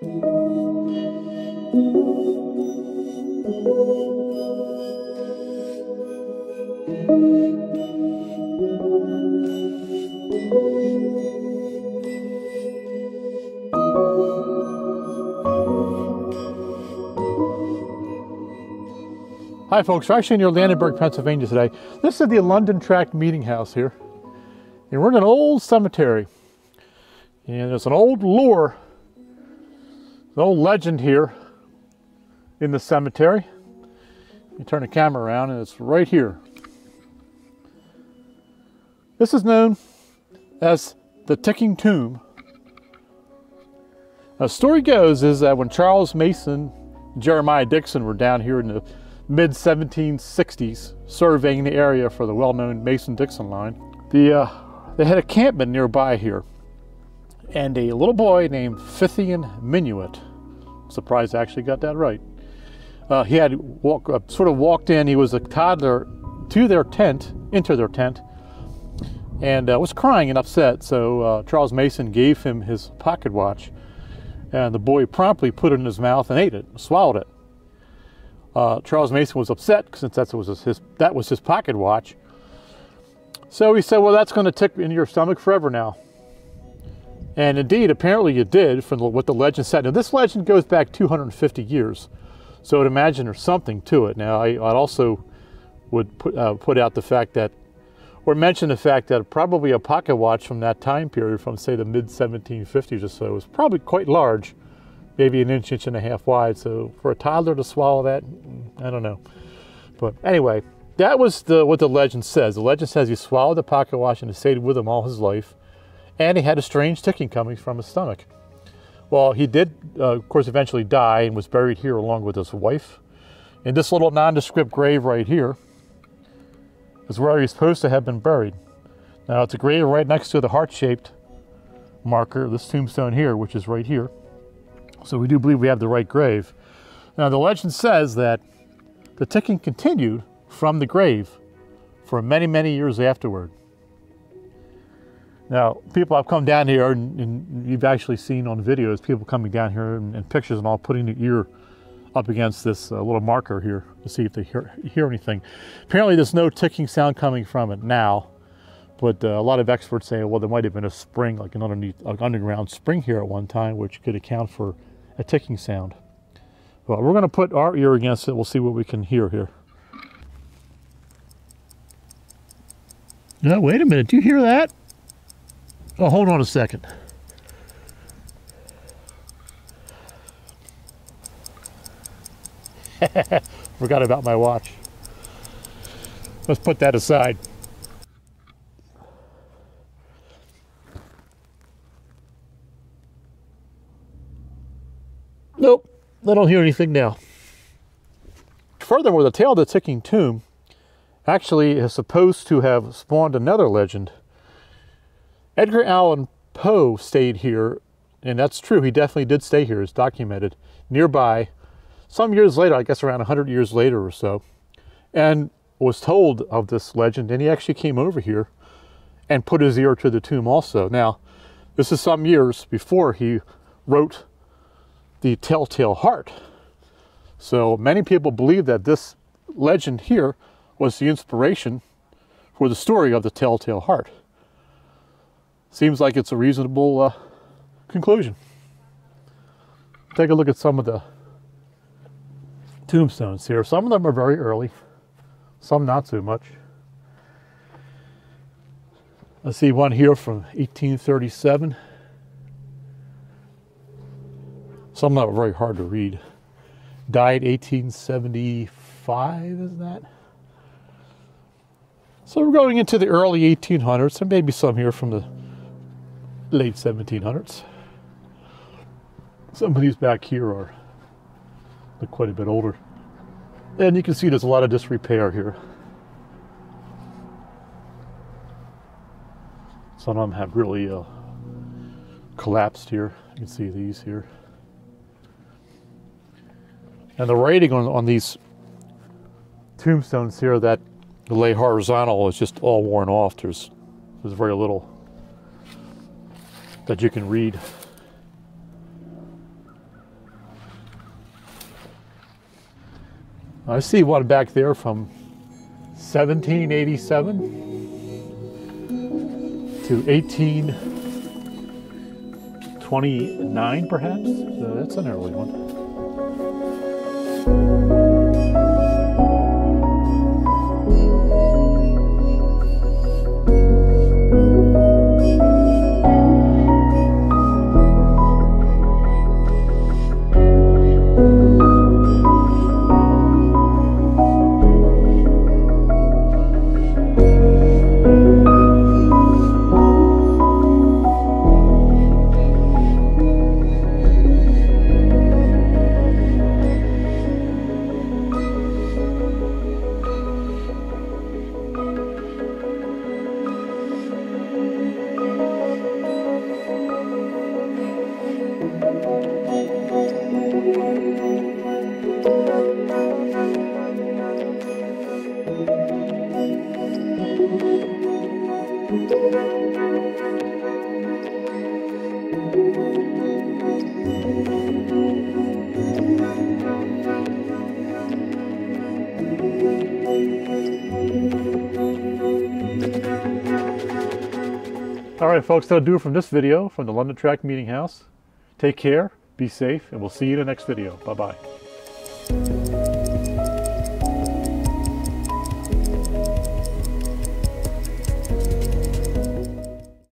Hi folks, we're actually near Landenberg, Pennsylvania today. This is the London Tract Meeting House here. And we're in an old cemetery. And there's an old lore, an old legend here in the cemetery. You turn the camera around and it's right here. This is known as the Ticking Tomb. The story goes is that when Charles Mason and Jeremiah Dixon were down here in the mid 1760s, surveying the area for the well-known Mason-Dixon line. The, uh, they had a campment nearby here, and a little boy named Fithian Minuet. Surprised I actually got that right. Uh, he had walk, uh, sort of walked in. He was a toddler to their tent, into their tent, and uh, was crying and upset. So uh, Charles Mason gave him his pocket watch, and the boy promptly put it in his mouth and ate it, swallowed it. Uh, Charles Mason was upset since that was his that was his pocket watch. So he said, "Well, that's going to tick in your stomach forever now." And indeed, apparently it did, from what the legend said. Now, this legend goes back 250 years, so I'd imagine there's something to it. Now, I, would also would put, uh, put out the fact that, or mention the fact that probably a pocket watch from that time period, from say the mid 1750s or so, was probably quite large maybe an inch, inch and a half wide. So for a toddler to swallow that, I don't know. But anyway, that was the, what the legend says. The legend says he swallowed the pocket watch and stayed with him all his life. And he had a strange ticking coming from his stomach. Well, he did, uh, of course, eventually die and was buried here along with his wife. In this little nondescript grave right here is where he's supposed to have been buried. Now, it's a grave right next to the heart shaped marker, this tombstone here, which is right here. So we do believe we have the right grave. Now, the legend says that the ticking continued from the grave for many, many years afterward. Now, people have come down here, and, and you've actually seen on videos people coming down here and, and pictures and all putting the ear up against this uh, little marker here to see if they hear, hear anything. Apparently, there's no ticking sound coming from it now, but uh, a lot of experts say, well, there might have been a spring, like an underneath, an underground spring here at one time, which could account for a ticking sound. Well, we're going to put our ear against it. We'll see what we can hear here. No, wait a minute. Do you hear that? Oh, hold on a second. Forgot about my watch. Let's put that aside. Nope, I don't hear anything now. Furthermore, the tale of the ticking tomb actually is supposed to have spawned another legend. Edgar Allan Poe stayed here, and that's true. He definitely did stay here. It's documented nearby. Some years later, I guess around 100 years later or so, and was told of this legend, and he actually came over here and put his ear to the tomb also. Now, this is some years before he wrote the telltale heart. So many people believe that this legend here was the inspiration for the story of the telltale heart. Seems like it's a reasonable uh, conclusion. Take a look at some of the tombstones here. Some of them are very early, some not so much. I see one here from 1837. Some them are very hard to read. Died 1875, is that? So we're going into the early 1800s, and maybe some here from the late 1700s. Some of these back here are quite a bit older. And you can see there's a lot of disrepair here. Some of them have really uh, collapsed here. You can see these here. And the writing on, on these tombstones here that lay horizontal is just all worn off. There's, there's very little that you can read. I see one back there from 1787 to 1829, perhaps. So that's an early one. All right, folks, that'll do it from this video from the London Tract Meeting House. Take care, be safe, and we'll see you in the next video. Bye-bye.